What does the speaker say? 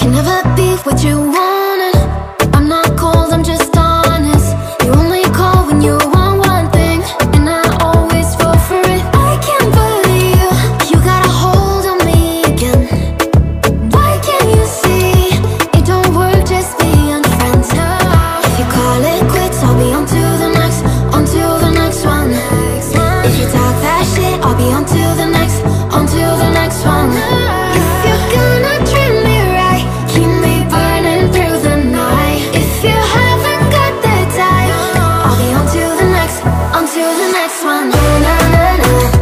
can never be what you want to the next one.